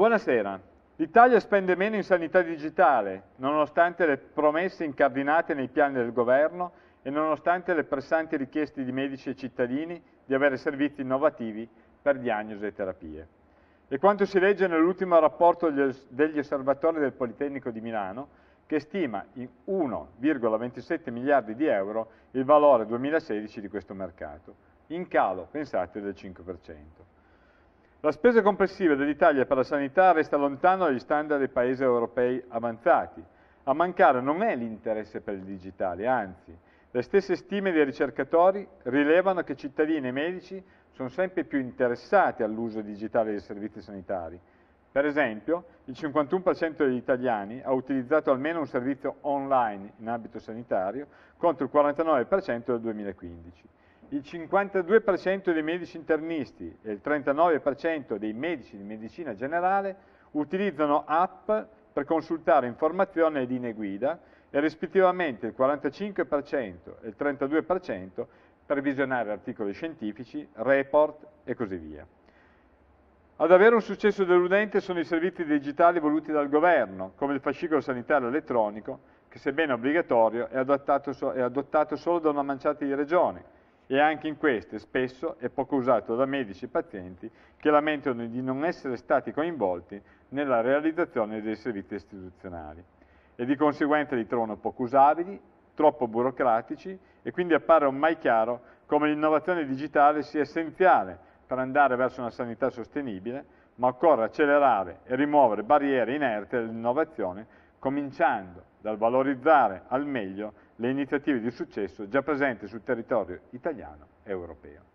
Buonasera. L'Italia spende meno in sanità digitale, nonostante le promesse incardinate nei piani del governo e nonostante le pressanti richieste di medici e cittadini di avere servizi innovativi per diagnosi e terapie. E quanto si legge nell'ultimo rapporto degli osservatori del Politecnico di Milano, che stima in 1,27 miliardi di euro il valore 2016 di questo mercato, in calo, pensate, del 5%. La spesa complessiva dell'Italia per la sanità resta lontano dagli standard dei paesi europei avanzati. A mancare non è l'interesse per il digitale, anzi, le stesse stime dei ricercatori rilevano che cittadini e medici sono sempre più interessati all'uso digitale dei servizi sanitari. Per esempio, il 51% degli italiani ha utilizzato almeno un servizio online in ambito sanitario contro il 49% del 2015. Il 52% dei medici internisti e il 39% dei medici di medicina generale utilizzano app per consultare informazioni e linee guida e rispettivamente il 45% e il 32% per visionare articoli scientifici, report e così via. Ad avere un successo deludente sono i servizi digitali voluti dal governo, come il fascicolo sanitario elettronico, che sebbene obbligatorio è adottato, è adottato solo da una manciata di regioni e anche in queste spesso è poco usato da medici e pazienti che lamentano di non essere stati coinvolti nella realizzazione dei servizi istituzionali. E di conseguenza li trovano poco usabili, troppo burocratici e quindi appare ormai chiaro come l'innovazione digitale sia essenziale per andare verso una sanità sostenibile, ma occorre accelerare e rimuovere barriere inerte all'innovazione, cominciando dal valorizzare al meglio le iniziative di successo già presenti sul territorio italiano e europeo.